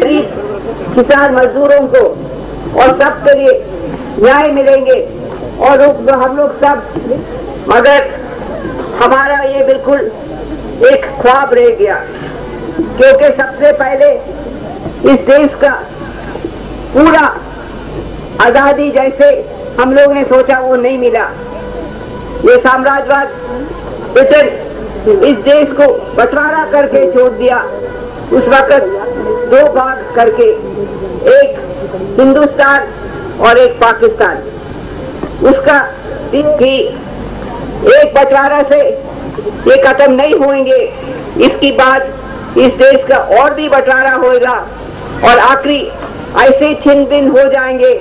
किसान मजदूरों को और सबके लिए न्याय मिलेंगे। और हम लोग सब, मगर हमारा ये बिल्कुल एक ख्वाब रह गया, क्योंकि सबसे पहले इस देश का पूरा आज़ादी जैसे हम लोग ने सोचा वो नहीं मिला। ये साम्राज्यवाद ब्रिटेन इस देश को बंटवारा करके छोड़ दिया। उस वक्त दो भाग करके, एक हिंदुस्तान और एक पाकिस्तान। उसका कि एक बंटवारा से ये खत्म नहीं होंगे। इसकी बात इस देश का और भी बंटवारा होगा और आखिरी ऐसे छिन भिन हो जाएँगे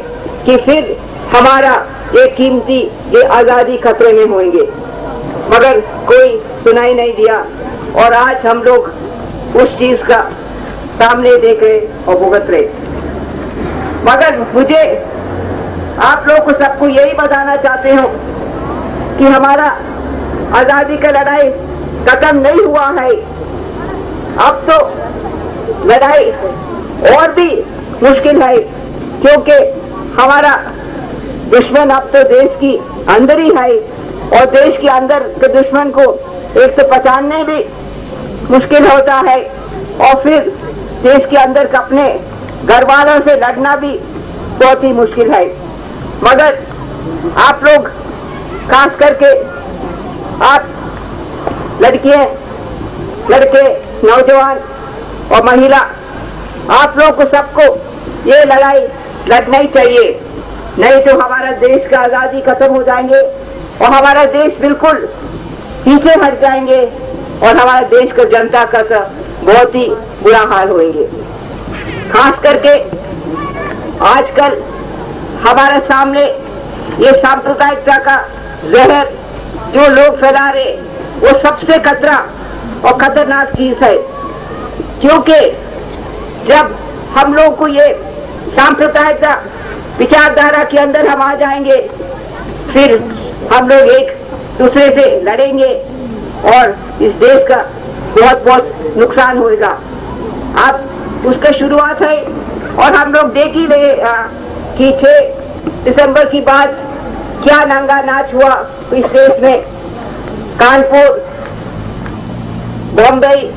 कि फिर हमारा ये कीमती, ये आज़ादी खतरे में होंगे। मगर कोई सुनाई नहीं दिया और आज हम लोग उस चीज़ का सामने देख रहे और भुगत रहे। मगर मुझे आप लोग को सबको यही बताना चाहते हो कि हमारा आज़ादी का लड़ाई खत्म नहीं हुआ है। अब तो लड़ाई और भी मुश्किल है, क्योंकि हमारा दुश्मन अब तो देश की अंदर ही है और देश के अंदर के दुश्मन को एक तो पहचानने भी मुश्किल होता है और फिर देश के अंदर अपने घर वालों से लड़ना भी बहुत ही मुश्किल है। मगर आप लोग, खास करके आप लड़कियाँ, लड़के, नौजवान और महिला, आप लोग को सबको ये लड़ाई लड़ना ही चाहिए। नहीं तो हमारा देश का आज़ादी खत्म हो जाएँगे और हमारा देश बिल्कुल पीछे हट जाएँगे और हमारा देश का जनता का बहुत ही बुरा हाल होंगे खास करके आजकल हमारे सामने ये सांप्रदायिकता का जहर जो लोग फैला रहे वो सबसे खतरा और खतरनाक चीज़ है। क्योंकि जब हम लोग को ये सांप्रदायिकता विचारधारा के अंदर हम आ जाएँगे, फिर हम लोग एक दूसरे से लड़ेंगे और इस देश का बहुत बहुत नुकसान होगा अब उसका शुरुआत है और हम लोग देख ही रहे कि 6 दिसंबर की बाद क्या नंगा नाच हुआ इस देश में। कानपुर बम्बई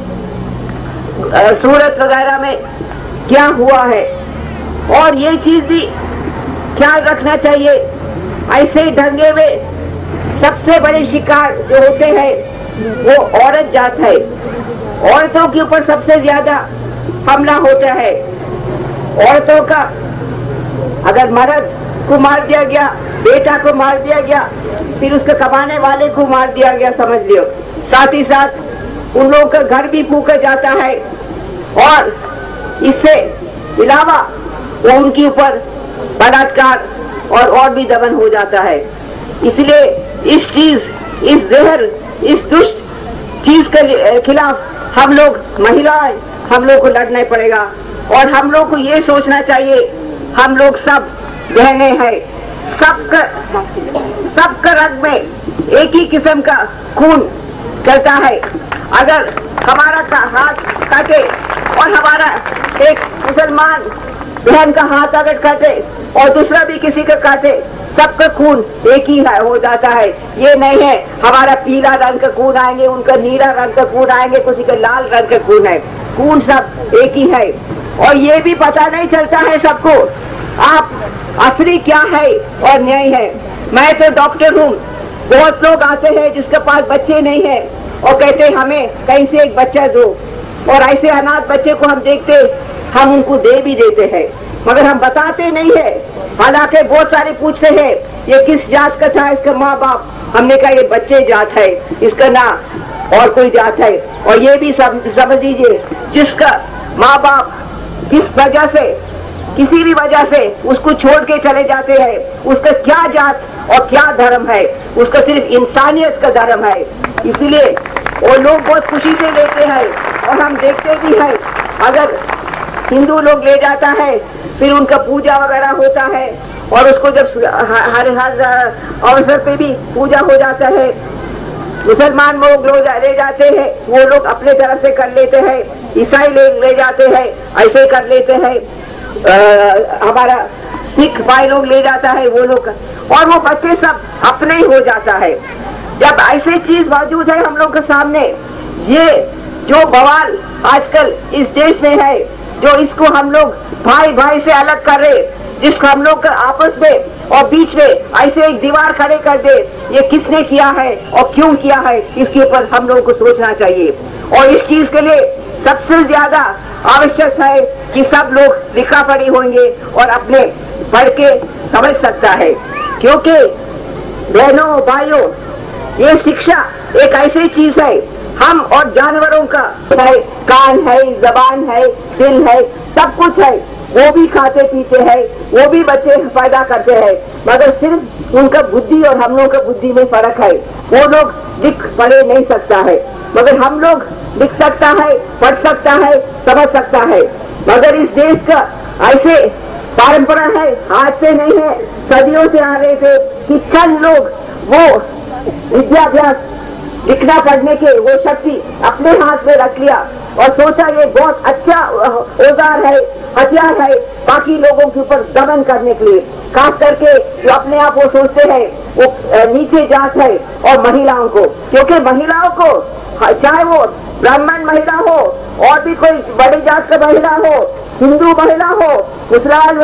सूरत वगैरह में क्या हुआ है। और ये चीज़ भी ख्याल रखना चाहिए, ऐसे ढंगे में सबसे बड़े शिकार जो होते हैं, वो औरत जात है। औरतों के ऊपर सबसे ज़्यादा हमला होता है औरतों का अगर मर्द को मार दिया गया, बेटा को मार दिया गया, फिर उसके कमाने वाले को मार दिया गया, समझ लियो। साथ ही साथ उन लोगों का घर भी फूका जाता है। और इससे अलावा वो उनके ऊपर बलात्कार और और भी दमन हो जाता है। इसलिए इस चीज़, इस जहर, इस दुष्ट चीज़ के खिलाफ हम लोग महिलाएँ हम लोग को लड़ना पड़ेगा। और हम लोग को ये सोचना चाहिए, हम लोग सब बहने हैं। सबका सबका रंग में एक ही किस्म का खून चलता है। अगर हमारा का हाथ काटे और हमारा एक मुसलमान बहन का हाथ अगर काटे और दूसरा भी किसी का काटे, सबका खून एक ही है, हो जाता है। ये नहीं है, हमारा पीला रंग का खून आएँगे, उनका नीला रंग का खून आएँगे, किसी का लाल रंग का खून है। खून सब एक ही है। और ये भी पता नहीं चलता है सबको, आप असली क्या है और न्याय है। मैं तो डॉक्टर हूँ। बहुत लोग आते हैं जिसके पास बच्चे नहीं है और कहते हमें कहीं से एक बच्चा दो। और ऐसे अनाथ बच्चे को हम देखते, हम उनको दे भी देते हैं। मगर हम बताते नहीं है। हालाँकि बहुत सारे पूछते हैं, ये किस जात का था? इसका माँ बाप? हमने कहा, ये बच्चे जात है। इसका ना और कोई जात है। और ये भी समझ लीजिए, जिसका माँ बाप किस वजह से, किसी भी वजह से उसको छोड़ के चले जाते हैं, उसका क्या जात और क्या धर्म है? उसका सिर्फ़ इंसानियत का धर्म है। इसीलिए वो लोग बहुत खुशी से लेते हैं और हम देखते भी हैं, अगर हिंदू लोग ले जाता है, फिर उनका पूजा वगैरह होता है, और उसको जब हर हर अवसर पे भी पूजा हो जाता है मुसलमान लोग ले जाते हैं, वो लोग अपने तरफ़ से कर लेते हैं, ईसाई लोग ले जाते हैं, ऐसे कर लेते हैं। हमारा सिख भाई लोग ले जाता है, वो लोग। और वो बच्चे सब अपने ही हो जाता है। जब ऐसे चीज़ मौजूद है हम लोग के सामने, ये जो बवाल आजकल इस देश में है, जो इसको हम लोग भाई भाई से अलग कर रहे जिसको हम लोग आपस में और बीच में ऐसे एक दीवार खड़े कर दे, ये किसने किया है और क्यों किया है, इसके ऊपर हम लोगों को सोचना चाहिए। और इस चीज़ के लिए सबसे ज़्यादा आवश्यक है कि सब लोग लिखा पढ़ी होंगे और अपने पढ़ के समझ सकता है। क्योंकि बहनों, भाइयों, ये शिक्षा एक ऐसी चीज़ है, हम और जानवरों का है, कान है, जबान है दिल है, सब कुछ है। वो भी खाते पीते हैं, वो भी बच्चे पैदा करते हैं, मगर सिर्फ़ उनका बुद्धि और हम लोग का बुद्धि में फ़र्क है। वो लोग लिख पढ़े नहीं सकता है, मगर हम लोग लिख सकता है, पढ़ सकता है, समझ सकता है। मगर इस देश का ऐसे परंपरा है, आज से नहीं है, सदियों से आ रहे थे कि चंद लोग वो विद्याभ्यास लिखना पढ़ने के वो शक्ति अपने हाथ में रख लिया और सोचा ये बहुत अच्छा औज़ार है। हथियार है बाकी लोगों के ऊपर दमन करने के लिए। खास करके जो अपने आप वो सोचते हैं, वो नीचे जात है और महिलाओं को। क्योंकि महिलाओं को चाहे वो ब्राह्मण महिला हो, और भी कोई बड़ी जात का महिला हो, हिंदू महिला हो, मुसलमान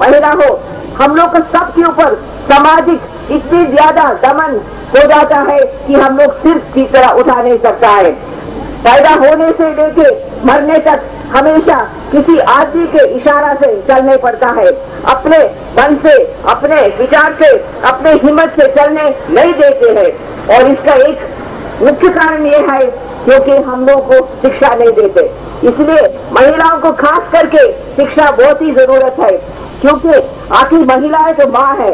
महिला हो, हम लोग का सबके ऊपर सामाजिक इतनी ज़्यादा दमन हो जाता है कि हम लोग सिर्फ़ की तरह उठा नहीं सकता है। पैदा होने से लेके मरने तक हमेशा किसी आदमी के इशारा से चलने पड़ता है। अपने मन से, अपने विचार से, अपने हिम्मत से चलने नहीं देते हैं। और इसका एक मुख्य कारण ये है, क्योंकि हम लोग को शिक्षा नहीं देते। इसलिए महिलाओं को खास करके शिक्षा बहुत ही ज़रूरत है, क्योंकि आखिर महिलाएँ तो माँ है।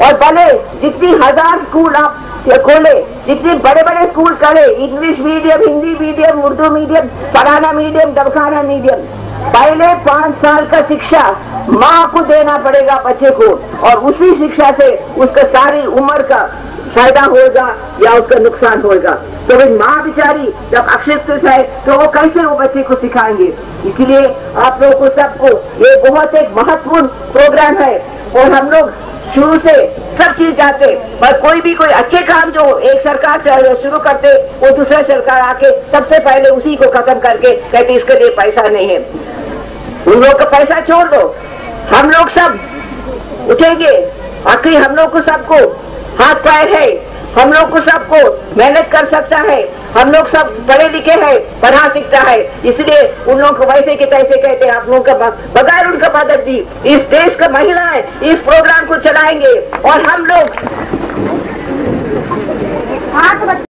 और भले जितनी हज़ार स्कूल आप खोले, जितने बड़े बड़े स्कूल करे English medium Hindi medium Urdu medium पढ़ाना मीडियम दबखाना मीडियम पहले पाँच साल का शिक्षा माँ को देना पड़ेगा बच्चे को, और उसी शिक्षा से उसका सारी उम्र का फ़ायदा होगा या उसका नुकसान होगा। तो भाई माँ बिचारी जब अशिक्षित है तो वो कैसे वो बच्चे को सिखाएँगे? इसलिए आप लोगों को सबको, ये बहुत एक महत्वपूर्ण प्रोग्राम है, और हम लोग शुरू से सब चीज़ जाते पर कोई भी कोई अच्छे काम जो एक सरकार से शुरू करते, वो दूसरा सरकार आके सबसे पहले उसी को खत्म करके कहते, इसके लिए पैसा नहीं है। उन लोग का पैसा छोड़ दो। हम लोग सब उठेंगे। आखिर हम लोग को सबको हाथ पैर है। हम लोग को सबको मेहनत कर सकता है। हम लोग सब पढ़े लिखे हैं, पढ़ा सकता है। इसलिए उन लोगों को वैसे के पैसे कहते हैं, आप लोगों का बगैर उनका मदद दी इस देश का महिलाएँ इस प्रोग्राम को चलाएँगे और हम लोग